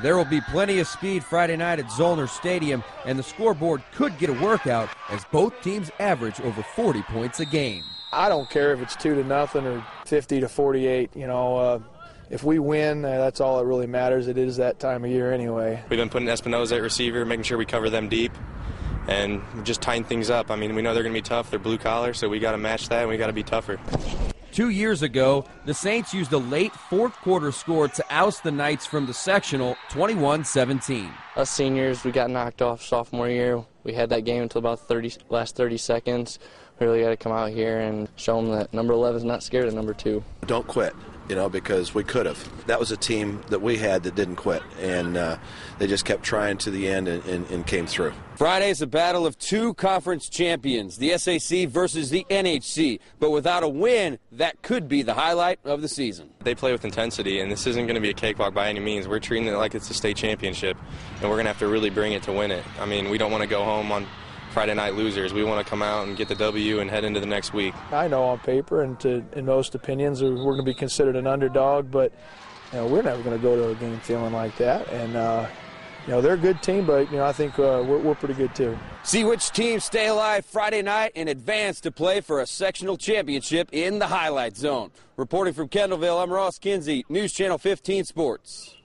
There will be plenty of speed Friday night at Zollner Stadium, and the scoreboard could get a workout as both teams average over 40 points a game. I don't care if it's two to nothing or 50 to 48. You know, uh, if we win, uh, that's all that really matters. It is that time of year anyway. We've been putting Espinoza at receiver, making sure we cover them deep, and just tying things up. I mean, we know they're going to be tough. They're blue collar, so we got to match that, and we got to be tougher. Two years ago, the Saints used a late fourth quarter score to oust the Knights from the sectional 21 17. Us seniors, we got knocked off sophomore year. We had that game until about 30 last 30 seconds. We really got to come out here and show them that number 11 is not scared of number two. Don't quit you know, because we could have. That was a team that we had that didn't quit, and uh, they just kept trying to the end and, and, and came through. Friday is a battle of two conference champions, the SAC versus the NHC. But without a win, that could be the highlight of the season. They play with intensity, and this isn't going to be a cakewalk by any means. We're treating it like it's a state championship, and we're going to have to really bring it to win it. I mean, we don't want to go home on Friday night losers. We want to come out and get the W and head into the next week. I know on paper and to, in most opinions we're going to be considered an underdog, but you know, we're never going to go to a game feeling like that. And uh, you know they're a good team, but you know I think uh, we're, we're pretty good too. See which teams stay alive Friday night and advance to play for a sectional championship in the highlight zone. Reporting from Kendallville, I'm Ross Kinsey, News Channel 15 Sports.